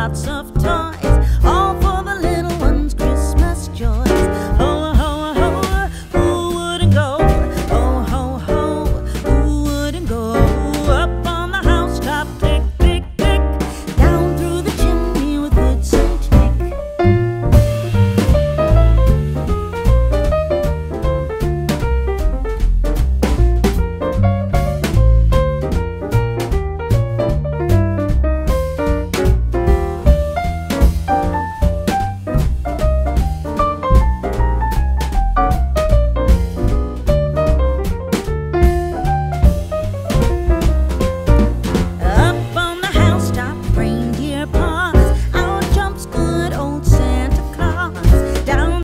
lots of time.